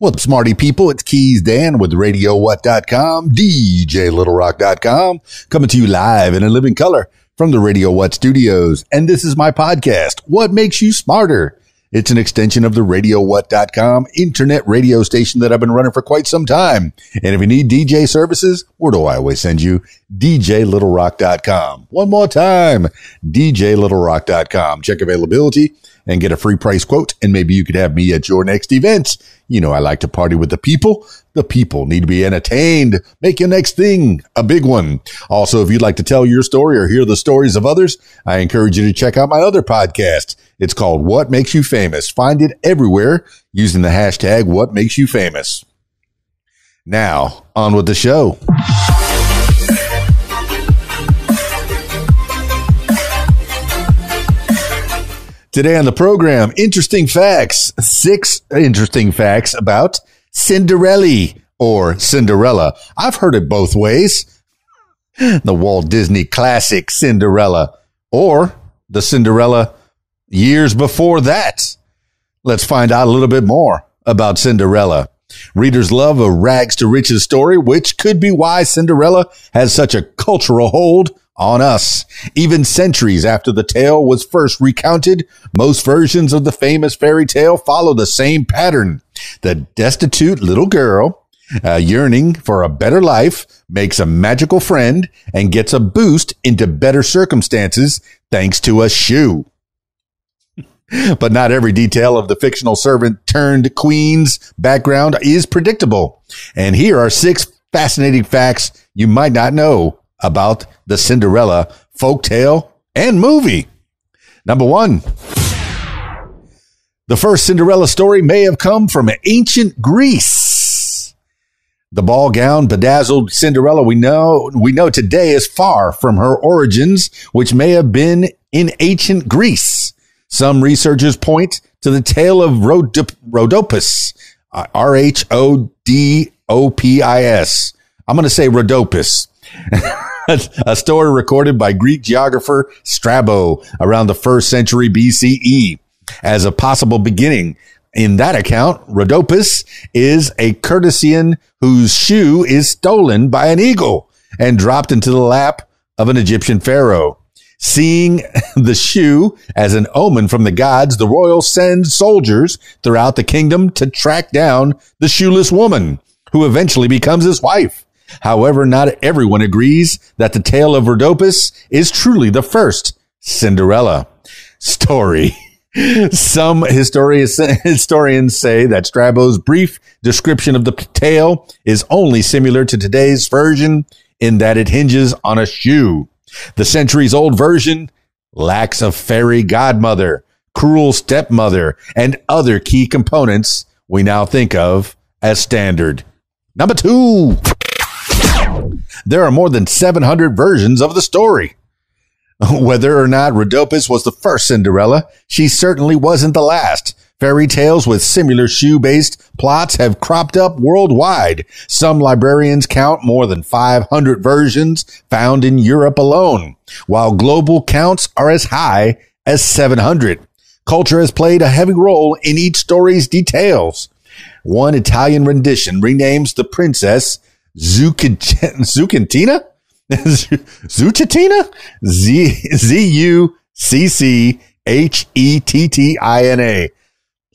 What's smarty people? It's Keys Dan with RadioWhat.com, DJLittleRock.com, coming to you live in a living color from the Radio What studios. And this is my podcast, What Makes You Smarter? It's an extension of the RadioWhat.com internet radio station that I've been running for quite some time. And if you need DJ services, where do I always send you? DJLittleRock.com. One more time, DJLittleRock.com. Check availability and get a free price quote. And maybe you could have me at your next event. You know, I like to party with the people. The people need to be entertained. Make your next thing a big one. Also, if you'd like to tell your story or hear the stories of others, I encourage you to check out my other podcast. It's called What Makes You Famous. Find it everywhere using the hashtag What Makes You Famous. Now, on with the show. Today on the program, interesting facts. Six interesting facts about Cinderella or Cinderella. I've heard it both ways. The Walt Disney classic Cinderella or the Cinderella years before that. Let's find out a little bit more about Cinderella. Readers love a rags to riches story, which could be why Cinderella has such a cultural hold on us. Even centuries after the tale was first recounted, most versions of the famous fairy tale follow the same pattern. The destitute little girl, uh, yearning for a better life, makes a magical friend and gets a boost into better circumstances thanks to a shoe. but not every detail of the fictional servant turned queen's background is predictable. And here are six fascinating facts you might not know about the Cinderella folktale and movie. Number one. The first Cinderella story may have come from ancient Greece. The ball gown bedazzled Cinderella we know we know today is far from her origins, which may have been in ancient Greece. Some researchers point to the tale of Rhodop- Rhodopis, uh, R H O D O P I S. I'm going to say Rhodopis. a story recorded by Greek geographer Strabo around the first century BCE as a possible beginning. In that account, Rhodopis is a courtesan whose shoe is stolen by an eagle and dropped into the lap of an Egyptian pharaoh. Seeing the shoe as an omen from the gods, the royal sends soldiers throughout the kingdom to track down the shoeless woman, who eventually becomes his wife. However, not everyone agrees that the tale of Rhodopis is truly the first Cinderella story. Some historians, say that Strabo's brief description of the tale is only similar to today's version in that it hinges on a shoe. The centuries old version lacks a fairy godmother, cruel stepmother, and other key components we now think of as standard. Number two. There are more than 700 versions of the story. Whether or not Rhodopis was the first Cinderella, she certainly wasn't the last. Fairy tales with similar shoe-based plots have cropped up worldwide. Some librarians count more than 500 versions found in Europe alone, while global counts are as high as 700. Culture has played a heavy role in each story's details. One Italian rendition renames the princess Zuccatina? Zuccatina? Z Z U C C H E T T I N A.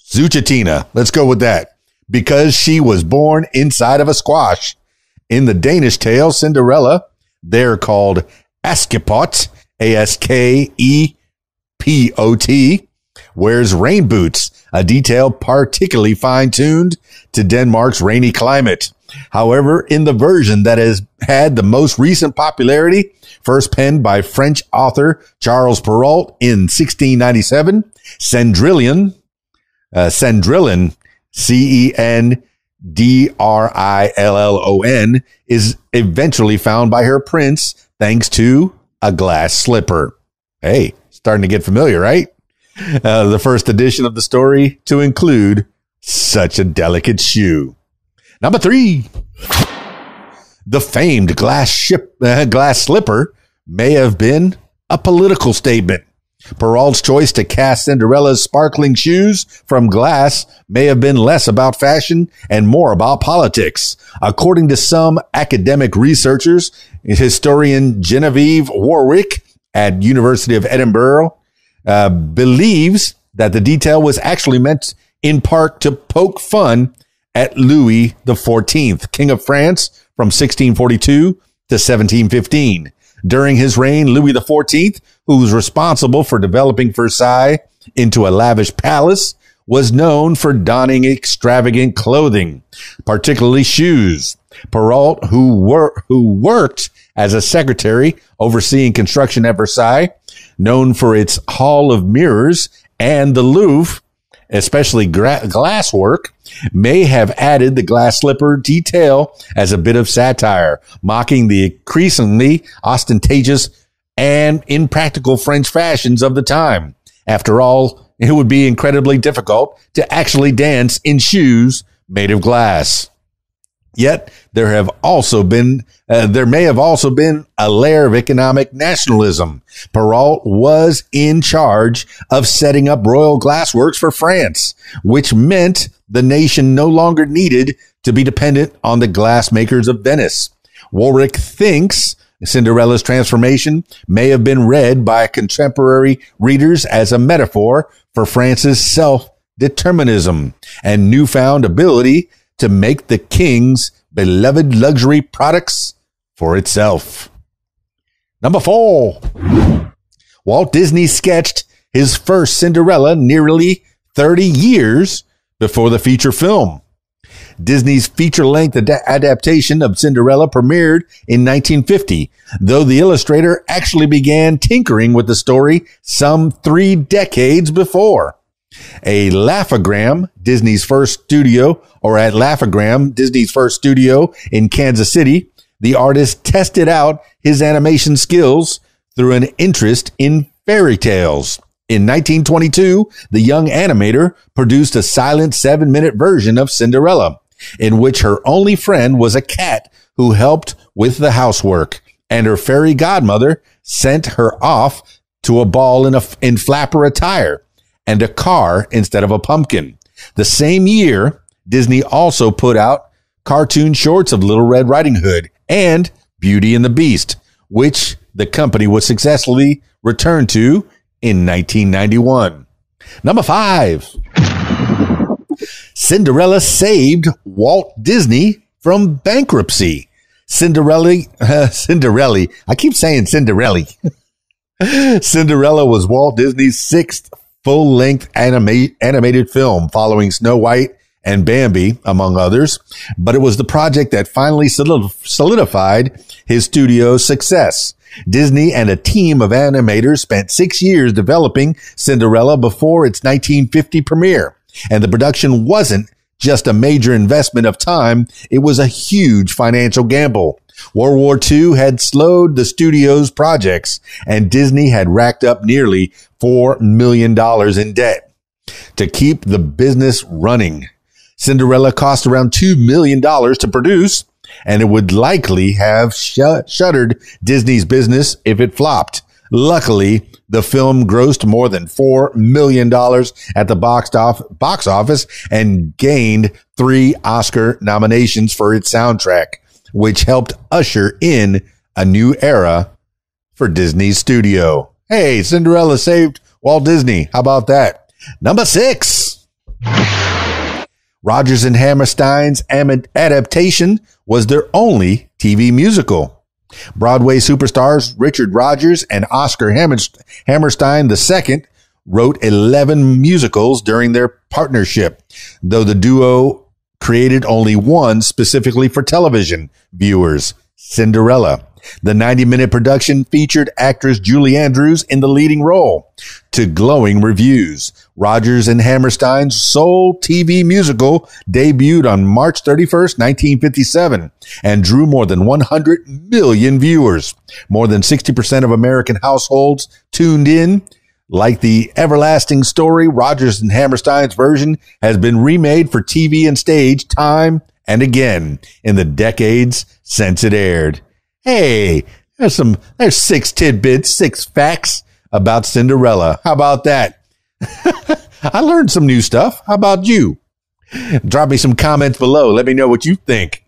Zuccatina. Let's go with that. Because she was born inside of a squash. In the Danish tale Cinderella, they're called Askepot, A S K E P O T, wears rain boots, a detail particularly fine tuned to Denmark's rainy climate. However, in the version that has had the most recent popularity, first penned by French author Charles Perrault in 1697, Cendrillon, uh, Cendrillon, C E N D R I L L O N, is eventually found by her prince thanks to a glass slipper. Hey, starting to get familiar, right? Uh, the first edition of the story to include such a delicate shoe. Number three, the famed glass ship, uh, glass slipper may have been a political statement. Perrault's choice to cast Cinderella's sparkling shoes from glass may have been less about fashion and more about politics. According to some academic researchers, historian Genevieve Warwick at University of Edinburgh uh, believes that the detail was actually meant in part to poke fun at Louis XIV, King of France from 1642 to 1715. During his reign, Louis XIV, who was responsible for developing Versailles into a lavish palace, was known for donning extravagant clothing, particularly shoes. Perrault, who, wor- who worked as a secretary overseeing construction at Versailles, known for its Hall of Mirrors and the Louvre, especially gra- glass work, may have added the glass slipper detail as a bit of satire, mocking the increasingly ostentatious and impractical French fashions of the time. After all, it would be incredibly difficult to actually dance in shoes made of glass. Yet there have also been, uh, there may have also been a layer of economic nationalism. Perrault was in charge of setting up royal glassworks for France, which meant the nation no longer needed to be dependent on the glassmakers of Venice. Warwick thinks Cinderella's transformation may have been read by contemporary readers as a metaphor for France's self determinism and newfound ability to make the king's beloved luxury products for itself. Number four, Walt Disney sketched his first Cinderella nearly 30 years before the feature film. Disney's feature length ad- adaptation of Cinderella premiered in 1950, though the illustrator actually began tinkering with the story some three decades before. A Laugh-O-Gram, Disney's first studio, or at Laugh-O-Gram, Disney's first studio in Kansas City, the artist tested out his animation skills through an interest in fairy tales. In 1922, the young animator produced a silent seven minute version of Cinderella, in which her only friend was a cat who helped with the housework, and her fairy godmother sent her off to a ball in a in flapper attire and a car instead of a pumpkin. The same year, Disney also put out cartoon shorts of Little Red Riding Hood and Beauty and the Beast, which the company would successfully return to in 1991. Number five. Cinderella saved Walt Disney from bankruptcy. Cinderella, uh, Cinderella. I keep saying Cinderella. Cinderella was Walt Disney's sixth full length anima- animated film following Snow White and Bambi, among others, but it was the project that finally solidified his studio's success. Disney and a team of animators spent six years developing Cinderella before its 1950 premiere. And the production wasn't just a major investment of time. It was a huge financial gamble. World War II had slowed the studio's projects and Disney had racked up nearly $4 million in debt to keep the business running. Cinderella cost around $2 million to produce and it would likely have sh- shuttered Disney's business if it flopped. Luckily, the film grossed more than $4 million at the box, off- box office and gained three Oscar nominations for its soundtrack, which helped usher in a new era for Disney's studio. Hey, Cinderella saved Walt Disney. How about that? Number six. Rodgers and Hammerstein's adaptation was their only TV musical. Broadway superstars Richard Rodgers and Oscar Hammerstein II wrote 11 musicals during their partnership, though the duo created only one specifically for television viewers, Cinderella. The 90 minute production featured actress Julie Andrews in the leading role to glowing reviews. Rodgers and Hammerstein's sole TV musical debuted on March 31st, 1957 and drew more than 100 million viewers. More than 60% of American households tuned in. Like the everlasting story, Rodgers and Hammerstein's version has been remade for TV and stage time and again in the decades since it aired. Hey, there's some, there's six tidbits, six facts about Cinderella. How about that? I learned some new stuff. How about you? Drop me some comments below. Let me know what you think.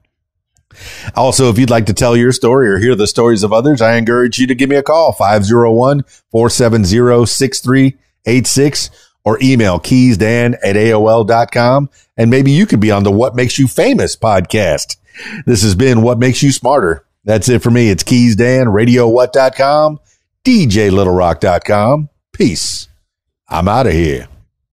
Also, if you'd like to tell your story or hear the stories of others, I encourage you to give me a call 501 470 6386 or email keysdan at AOL.com. And maybe you could be on the What Makes You Famous podcast. This has been What Makes You Smarter. That's it for me. It's Keys Dan, RadioWhat.com, DJLittleRock.com. Peace. I'm out of here.